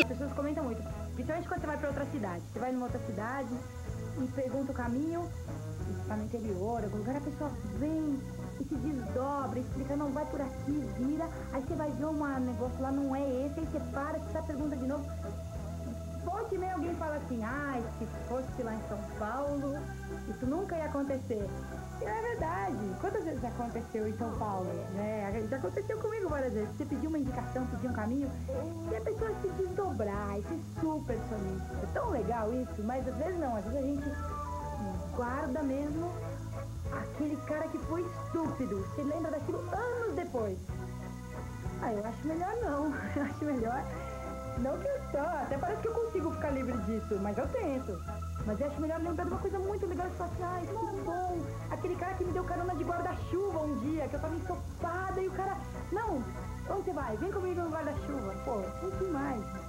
As pessoas comentam muito, principalmente quando você vai pra outra cidade. Você vai numa outra cidade e pergunta o caminho, e tá no interior, algum lugar, a pessoa vem e se desdobra, explica, não, vai por aqui, vira, aí você vai ver um negócio lá, não é esse, aí você para, você tá pergunta de novo. Volte meio alguém fala assim, ai, se fosse lá em São Paulo, isso nunca ia acontecer. E é verdade. Quantas vezes aconteceu em São Paulo? Né? Já aconteceu comigo várias vezes. Você pediu uma indicação, pediu um caminho, e a pessoa se desdobrar, e ser super solista. É tão legal isso, mas às vezes não. Às vezes a gente guarda mesmo aquele cara que foi estúpido. Se lembra daquilo anos depois. Ah, eu acho melhor não. Eu acho melhor não que eu só, até parece que eu consigo ficar livre disso, mas eu tento. Mas eu acho melhor lembrar de uma coisa muito legal e falar assim, ai, que bom. Carona de guarda-chuva um dia, que eu tava ensopada e o cara, não, onde você vai? Vem comigo no guarda-chuva. Pô, muito mais.